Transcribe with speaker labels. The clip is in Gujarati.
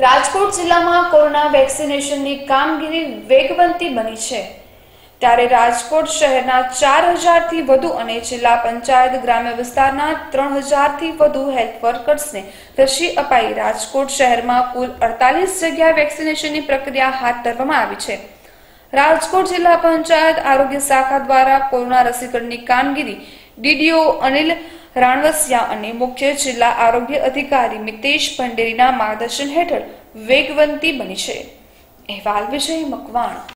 Speaker 1: રાજકોટ જિલ્લામાં કોરોના વેક્સિનેશનની કામગીરી વેગવંતી બની છે. ત્યારે રાજકોટ શહેરના ચાર હજારથી વધુ અને જિલ્લા પંચાયત ગ્રામ્ય વિસ્તારના ત્રણ હજારથી વધુ હેલ્થ વર્કર્સને રસી અપાઈ રાજકોટ શહેરમાં કુલ અડતાલીસ જગ્યા વેક્સિનેશનની પ્રક્રિયા હાથ ધરવામાં આવી છે. રાજકોટ જિલ્લા પંચાયત આરોગ્ય શાખા દ્વારા કોરોના રસીકરણની કામગીરી ડીડીઓ અનિલ રાણવસિયા અને મુખ્ય જિલ્લા આરોગ્ય અધિકારી મિતેશ ભંડેરીના માર્ગદર્શન હેઠળ વેગવંતી બની છે. અહેવાલ વિજય મકવાણ.